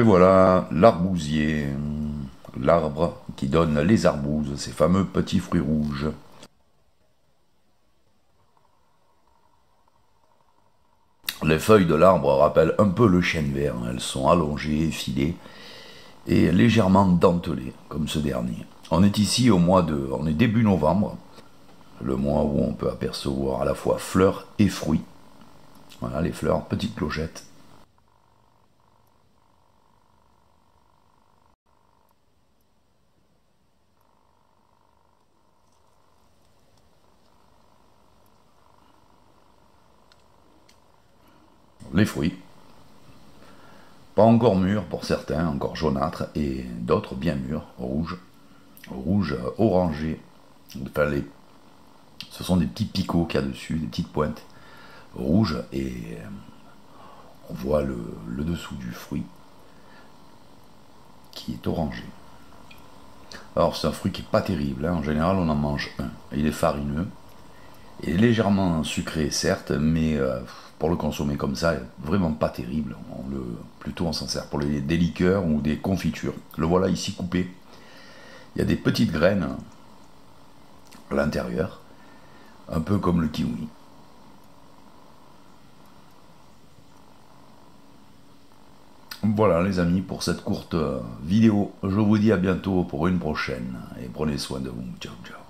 Et voilà l'arbousier, l'arbre qui donne les arbouses, ces fameux petits fruits rouges. Les feuilles de l'arbre rappellent un peu le chêne vert, elles sont allongées, effilées et légèrement dentelées, comme ce dernier. On est ici au mois de. On est début novembre, le mois où on peut apercevoir à la fois fleurs et fruits. Voilà les fleurs, petites clochettes. Les fruits. Pas encore mûrs pour certains, encore jaunâtres, et d'autres bien mûrs, rouges, rouge orangé. Enfin, ce sont des petits picots qu'il y a dessus, des petites pointes rouges, et euh, on voit le, dessous du fruit qui est orangé. Alors c'est un fruit qui est pas terrible, hein. en général on en mange un. Il est farineux, et légèrement sucré certes, mais euh, pour le consommer comme ça, vraiment pas terrible. Plutôt on s'en sert pour les, des liqueurs ou des confitures. Le voilà ici coupé. Il y a des petites graines à l'intérieur, un peu comme le kiwi. Voilà les amis pour cette courte vidéo. Je vous dis à bientôt pour une prochaine et prenez soin de vous. Ciao ciao.